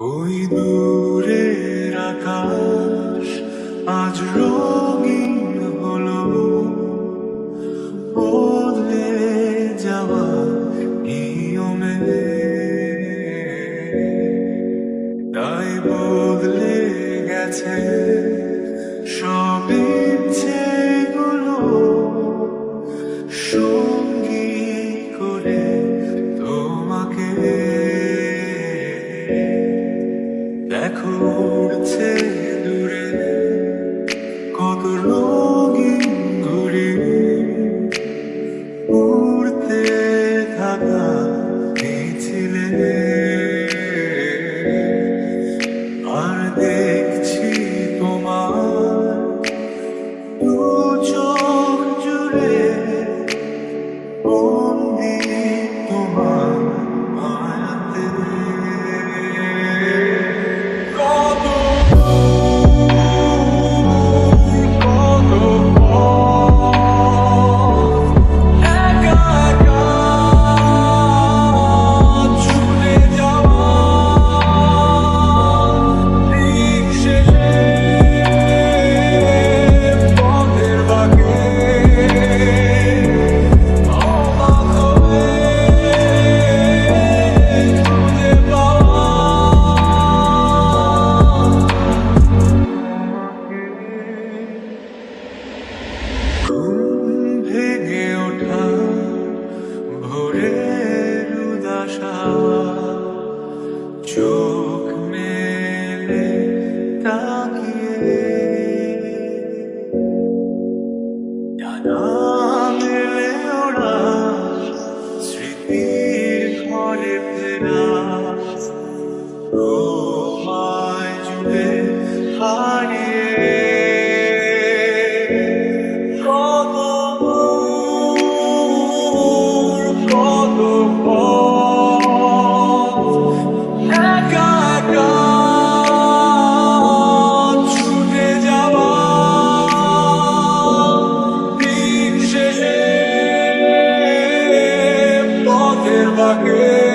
ওই দূরের আকাশ আজ রঙিন Oh, my Judea, honey. cualquier vaquero.